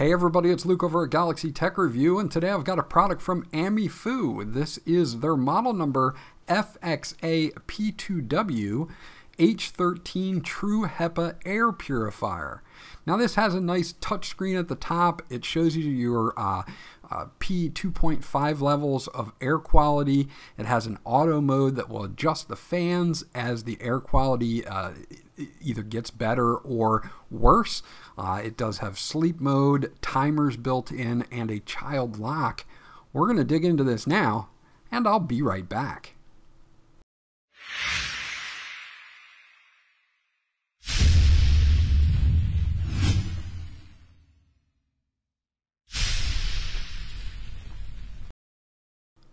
Hey everybody, it's Luke over at Galaxy Tech Review, and today I've got a product from AMEIFU. This is their model number FXA-P2W H13 True HEPA Air Purifier. Now this has a nice touchscreen at the top. It shows you your uh, uh, P2.5 levels of air quality. It has an auto mode that will adjust the fans as the air quality uh, either gets better or worse. Uh, it does have sleep mode, timers built in, and a child lock. We're going to dig into this now, and I'll be right back.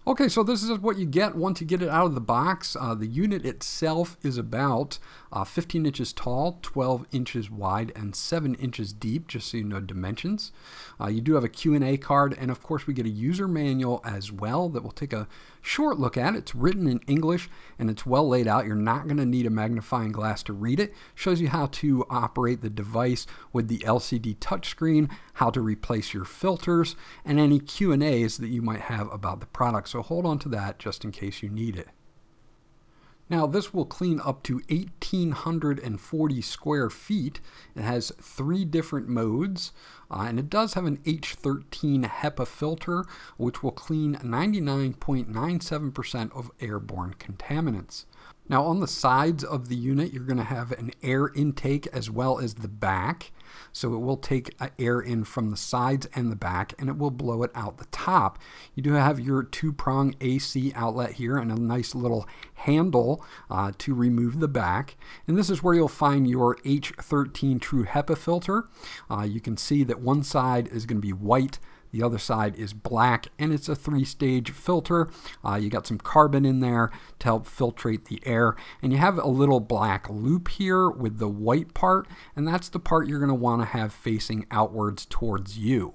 Okay, so this is what you get once you get it out of the box. Uh, the unit itself is about uh, 15 inches tall, 12 inches wide, and 7 inches deep, just so you know dimensions. Uh, you do have a Q&A card, and of course we get a user manual as well that we'll take a short look at. It's written in English, and it's well laid out. You're not going to need a magnifying glass to read it. Shows you how to operate the device with the LCD touchscreen, how to replace your filters, and any Q&As that you might have about the product. So hold on to that just in case you need it. Now this will clean up to 1840 square feet. It has three different modes uh, and it does have an H13 HEPA filter which will clean 99.97% of airborne contaminants. Now on the sides of the unit you're going to have an air intake as well as the back. So it will take air in from the sides and the back and it will blow it out the top. You do have your two prong AC outlet here and a nice little handle uh, to remove the back. And this is where you'll find your H13 True HEPA filter. Uh, you can see that one side is going to be white the other side is black and it's a three stage filter. Uh, you got some carbon in there to help filtrate the air and you have a little black loop here with the white part and that's the part you're going to want to have facing outwards towards you.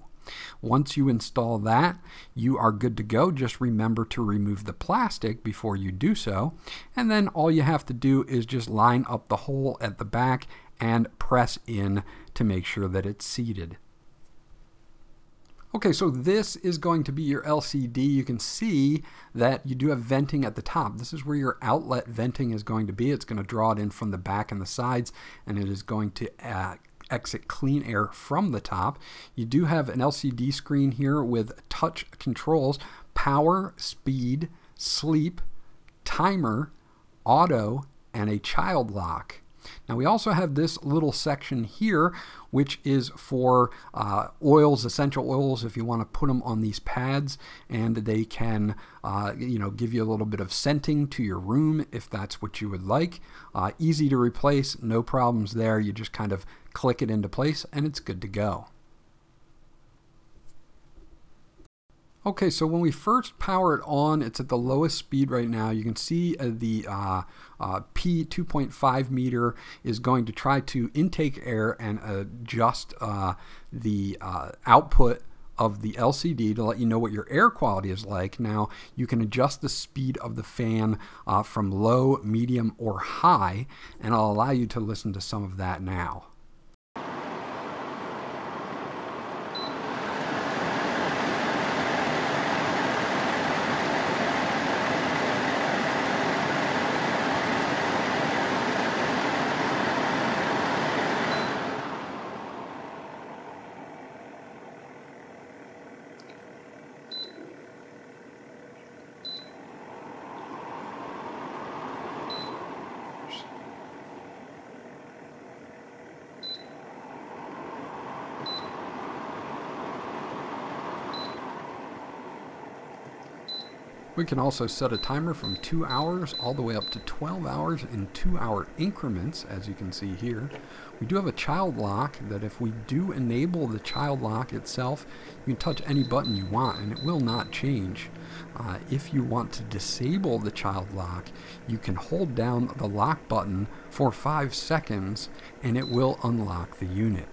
Once you install that, you are good to go. Just remember to remove the plastic before you do so. And then all you have to do is just line up the hole at the back and press in to make sure that it's seated. Okay, so this is going to be your LCD. You can see that you do have venting at the top. This is where your outlet venting is going to be. It's going to draw it in from the back and the sides, and it is going to uh, exit clean air from the top. You do have an LCD screen here with touch controls, power, speed, sleep, timer, auto, and a child lock. Now we also have this little section here which is for uh, oils, essential oils, if you want to put them on these pads and they can uh, you know, give you a little bit of scenting to your room if that's what you would like. Uh, easy to replace, no problems there. You just kind of click it into place and it's good to go. Okay, so when we first power it on, it's at the lowest speed right now. You can see uh, the uh, uh, P 2.5 meter is going to try to intake air and adjust uh, the uh, output of the LCD to let you know what your air quality is like. Now, you can adjust the speed of the fan uh, from low, medium, or high, and I'll allow you to listen to some of that now. We can also set a timer from 2 hours all the way up to 12 hours in 2 hour increments as you can see here. We do have a child lock that if we do enable the child lock itself you can touch any button you want and it will not change. Uh, if you want to disable the child lock you can hold down the lock button for 5 seconds and it will unlock the unit.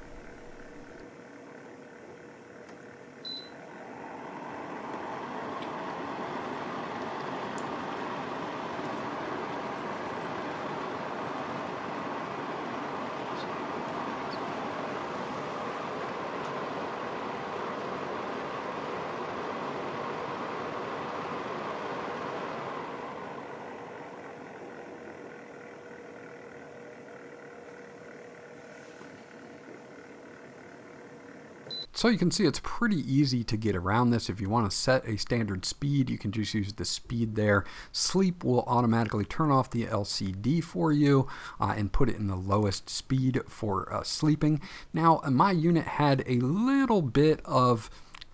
So you can see it's pretty easy to get around this. If you want to set a standard speed, you can just use the speed there. Sleep will automatically turn off the LCD for you uh, and put it in the lowest speed for uh, sleeping. Now, my unit had a little bit of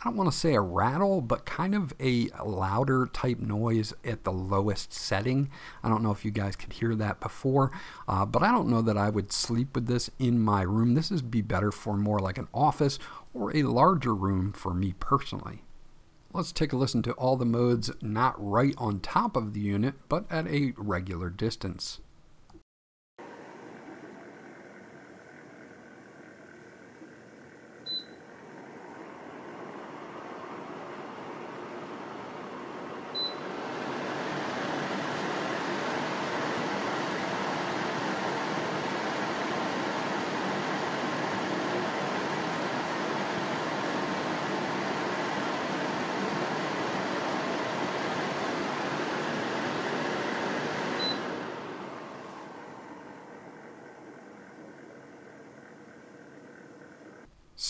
I don't want to say a rattle, but kind of a louder type noise at the lowest setting. I don't know if you guys could hear that before, uh, but I don't know that I would sleep with this in my room. This would be better for more like an office or a larger room for me personally. Let's take a listen to all the modes not right on top of the unit, but at a regular distance.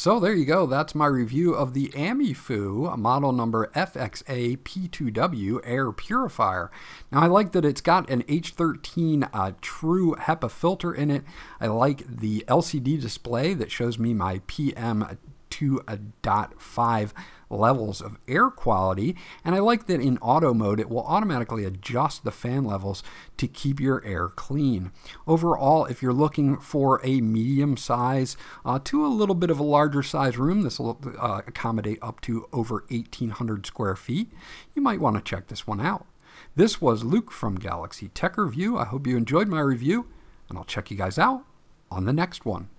So there you go. That's my review of the AMEIFU model number FXA P2W air purifier. Now I like that it's got an H13 uh, true HEPA filter in it. I like the LCD display that shows me my PM 2.5 levels of air quality. And I like that in auto mode, it will automatically adjust the fan levels to keep your air clean. Overall, if you're looking for a medium size uh, to a little bit of a larger size room, this will uh, accommodate up to over 1800 square feet, you might want to check this one out. This was Luke from Galaxy Tech Review. I hope you enjoyed my review, and I'll check you guys out on the next one.